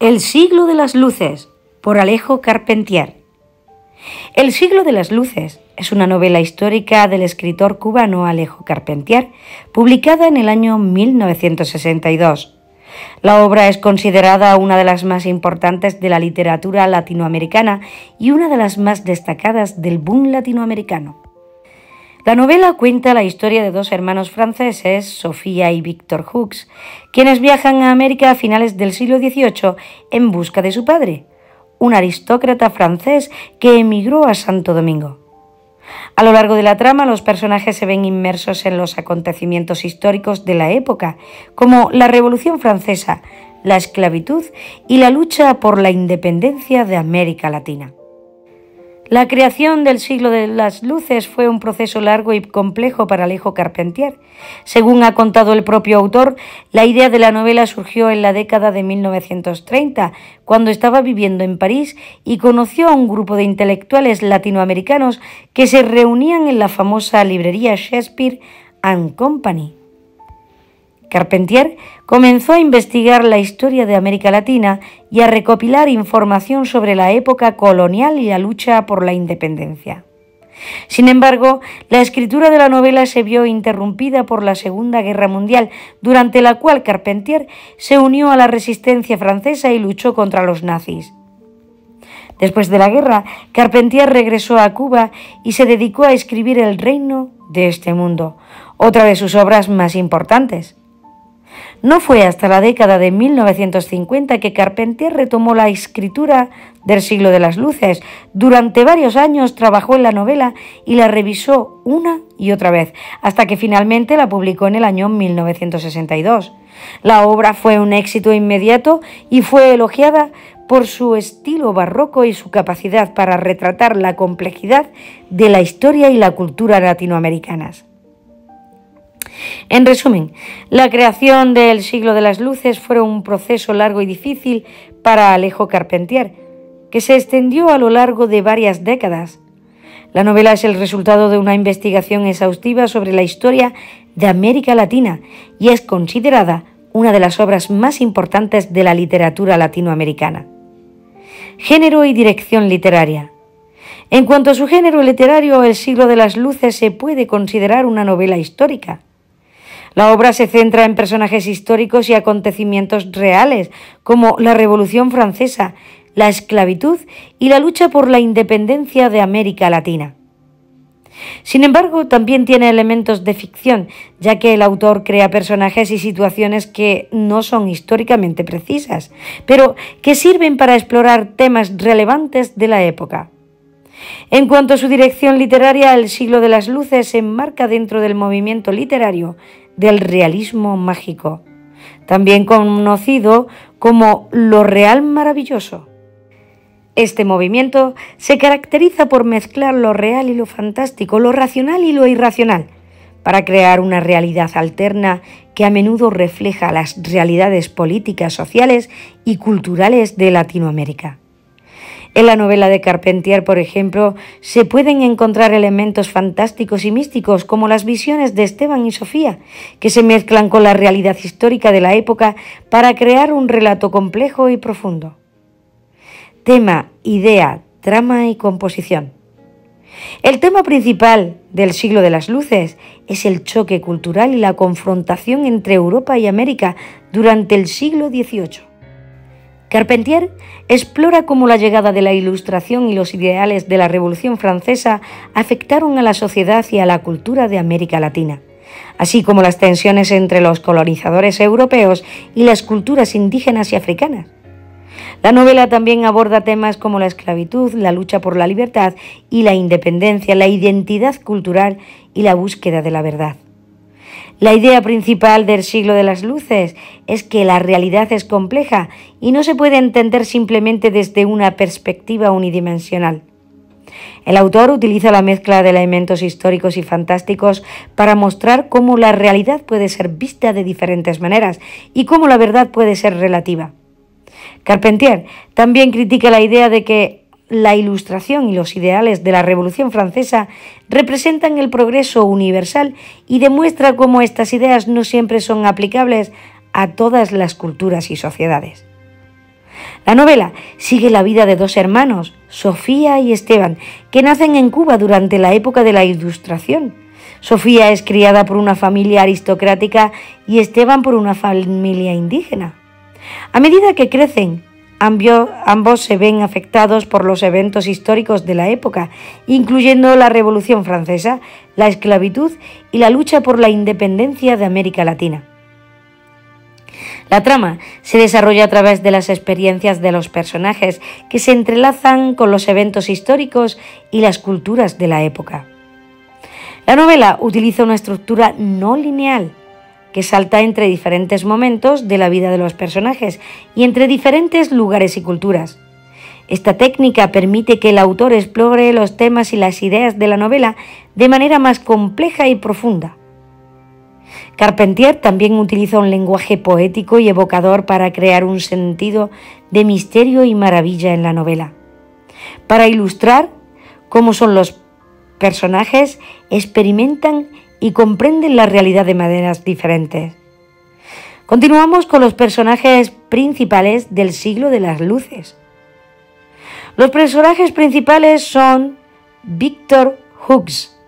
El siglo de las luces, por Alejo Carpentier. El siglo de las luces es una novela histórica del escritor cubano Alejo Carpentier, publicada en el año 1962. La obra es considerada una de las más importantes de la literatura latinoamericana y una de las más destacadas del boom latinoamericano. La novela cuenta la historia de dos hermanos franceses, Sofía y Víctor Hooks, quienes viajan a América a finales del siglo XVIII en busca de su padre, un aristócrata francés que emigró a Santo Domingo. A lo largo de la trama los personajes se ven inmersos en los acontecimientos históricos de la época, como la Revolución Francesa, la esclavitud y la lucha por la independencia de América Latina. La creación del siglo de las luces fue un proceso largo y complejo para Alejo Carpentier. Según ha contado el propio autor, la idea de la novela surgió en la década de 1930, cuando estaba viviendo en París y conoció a un grupo de intelectuales latinoamericanos que se reunían en la famosa librería Shakespeare and Company. Carpentier comenzó a investigar la historia de América Latina y a recopilar información sobre la época colonial y la lucha por la independencia. Sin embargo, la escritura de la novela se vio interrumpida por la Segunda Guerra Mundial, durante la cual Carpentier se unió a la resistencia francesa y luchó contra los nazis. Después de la guerra, Carpentier regresó a Cuba y se dedicó a escribir El reino de este mundo, otra de sus obras más importantes. No fue hasta la década de 1950 que Carpentier retomó la escritura del siglo de las luces. Durante varios años trabajó en la novela y la revisó una y otra vez, hasta que finalmente la publicó en el año 1962. La obra fue un éxito inmediato y fue elogiada por su estilo barroco y su capacidad para retratar la complejidad de la historia y la cultura latinoamericanas. En resumen, la creación del siglo de las luces fue un proceso largo y difícil para Alejo Carpentier, que se extendió a lo largo de varias décadas. La novela es el resultado de una investigación exhaustiva sobre la historia de América Latina y es considerada una de las obras más importantes de la literatura latinoamericana. Género y dirección literaria. En cuanto a su género literario, El siglo de las luces se puede considerar una novela histórica. La obra se centra en personajes históricos y acontecimientos reales, como la Revolución Francesa, la esclavitud y la lucha por la independencia de América Latina. Sin embargo, también tiene elementos de ficción, ya que el autor crea personajes y situaciones que no son históricamente precisas, pero que sirven para explorar temas relevantes de la época. En cuanto a su dirección literaria, el siglo de las luces se enmarca dentro del movimiento literario del realismo mágico, también conocido como lo real maravilloso. Este movimiento se caracteriza por mezclar lo real y lo fantástico, lo racional y lo irracional, para crear una realidad alterna que a menudo refleja las realidades políticas, sociales y culturales de Latinoamérica. En la novela de Carpentier, por ejemplo, se pueden encontrar elementos fantásticos y místicos como las visiones de Esteban y Sofía, que se mezclan con la realidad histórica de la época para crear un relato complejo y profundo. Tema, idea, trama y composición. El tema principal del siglo de las luces es el choque cultural y la confrontación entre Europa y América durante el siglo XVIII. Carpentier explora cómo la llegada de la Ilustración y los ideales de la Revolución Francesa afectaron a la sociedad y a la cultura de América Latina, así como las tensiones entre los colonizadores europeos y las culturas indígenas y africanas. La novela también aborda temas como la esclavitud, la lucha por la libertad y la independencia, la identidad cultural y la búsqueda de la verdad. La idea principal del siglo de las luces es que la realidad es compleja y no se puede entender simplemente desde una perspectiva unidimensional. El autor utiliza la mezcla de elementos históricos y fantásticos para mostrar cómo la realidad puede ser vista de diferentes maneras y cómo la verdad puede ser relativa. Carpentier también critica la idea de que la ilustración y los ideales de la Revolución Francesa representan el progreso universal y demuestra cómo estas ideas no siempre son aplicables a todas las culturas y sociedades. La novela sigue la vida de dos hermanos, Sofía y Esteban, que nacen en Cuba durante la época de la Ilustración. Sofía es criada por una familia aristocrática y Esteban por una familia indígena. A medida que crecen, ambos se ven afectados por los eventos históricos de la época, incluyendo la Revolución Francesa, la esclavitud y la lucha por la independencia de América Latina. La trama se desarrolla a través de las experiencias de los personajes que se entrelazan con los eventos históricos y las culturas de la época. La novela utiliza una estructura no lineal que salta entre diferentes momentos de la vida de los personajes y entre diferentes lugares y culturas. Esta técnica permite que el autor explore los temas y las ideas de la novela de manera más compleja y profunda. Carpentier también utiliza un lenguaje poético y evocador para crear un sentido de misterio y maravilla en la novela. Para ilustrar cómo son los personajes, experimentan y comprenden la realidad de maneras diferentes. Continuamos con los personajes principales del siglo de las luces. Los personajes principales son Victor Hughes,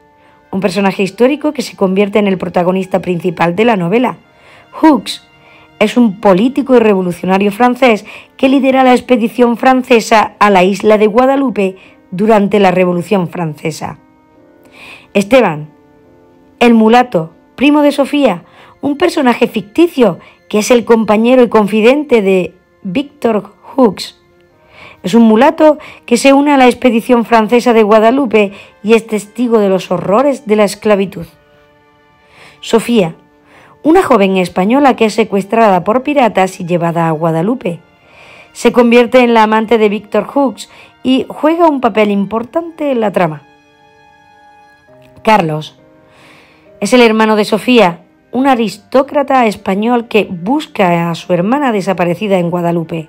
un personaje histórico que se convierte en el protagonista principal de la novela. Hughes es un político y revolucionario francés que lidera la expedición francesa a la isla de Guadalupe durante la Revolución Francesa. Esteban, el mulato, primo de Sofía, un personaje ficticio que es el compañero y confidente de Victor Hughes es un mulato que se une a la expedición francesa de Guadalupe y es testigo de los horrores de la esclavitud. Sofía, una joven española que es secuestrada por piratas y llevada a Guadalupe. Se convierte en la amante de Víctor Hughes y juega un papel importante en la trama. Carlos es el hermano de Sofía, un aristócrata español que busca a su hermana desaparecida en Guadalupe.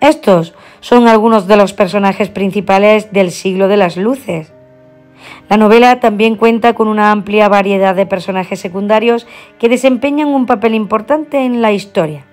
Estos son algunos de los personajes principales del siglo de las luces. La novela también cuenta con una amplia variedad de personajes secundarios que desempeñan un papel importante en la historia.